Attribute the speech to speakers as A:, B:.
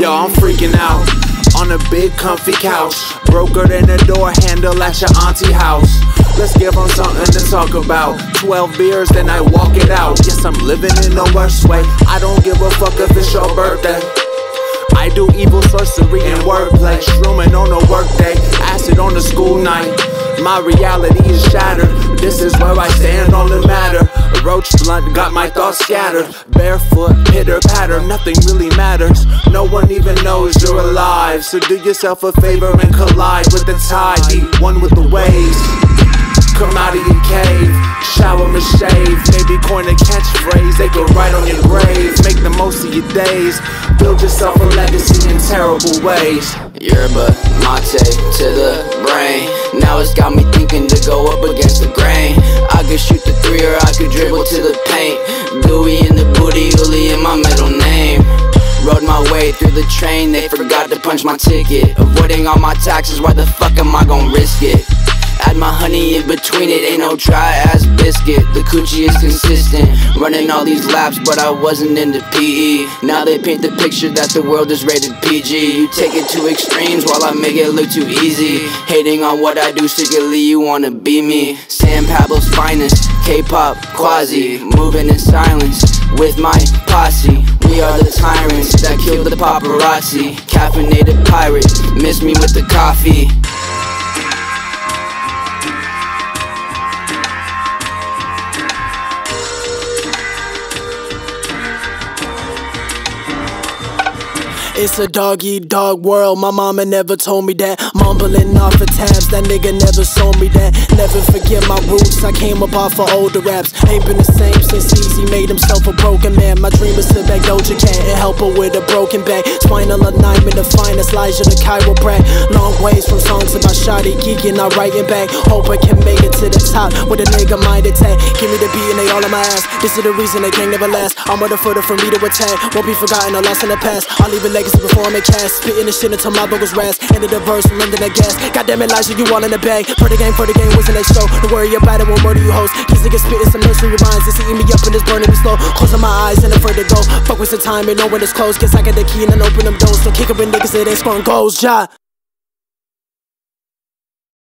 A: Yo, I'm freaking out on a big comfy couch. Broker than a door handle at your auntie house. Let's give them something to talk about. 12 beers, then I walk it out. Yes, I'm living in the worst way. I don't give a fuck if it's your birthday. I do evil sorcery and wordplay. Shrooming on a workday, acid on a school night. My reality is shattered. This is where I stand on the matter. Roach blunt got my thoughts scattered. Barefoot, pitter patter, nothing really matters. No one even knows you're alive. So do yourself a favor and collide with the tide. Eat one with the waves. Come out of your cave, shower and shave. Maybe coin a catchphrase they could write on your grave. Make the most of your days. Build yourself a legacy in terrible ways.
B: Yerba mate to the brain. Now it's got me thinking to go the train, they forgot to punch my ticket. Avoiding all my taxes, why the fuck am I gon' risk it? Add my honey in between it, ain't no dry ass biscuit. The coochie is consistent, running all these laps, but I wasn't into PE. Now they paint the picture that the world is rated PG. You take it to extremes while I make it look too easy. Hating on what I do secretly, you wanna be me. San Pablo's finest, K-pop, quasi, moving in silence with my posse. We paparazzi. Caffeinated pirate, miss me with the coffee.
C: It's a dog eat dog world, my mama never told me that. Mumbling off of tabs, that nigga never sold me that. Never forget my roots, I came up off of older raps. Ain't been the same since Easy made himself a broken man. My dream is to back Doja Cat and help her with a broken back. Spinal alignment, the finest, Elijah the chiropract. Long ways from songs about shoddy geeking, I writing back. Hope I can make it to the top with a nigga mind attack. Give me the beat and they all on my ass. This is the reason they can't never last. I'm murder further for me to attack. Won't be forgotten or lost in the past. I'll leave a legacy legacy make cash. Spitting the shit until my vocals rest. Ended the verse, London the gas. Goddamn it, Elijah, you all in the bag. For the game, for the game, wasn't that show. Don't worry about it, won't murder you host. These niggas spitting some nursery rhymes. It's eating me up and it's burning me slow. Closing my eyes and afraid to go. Fuck with the time and know when it's closed. Guess I got the key and then open them doors. Don't kick up with niggas that ain't scoring goals, ja.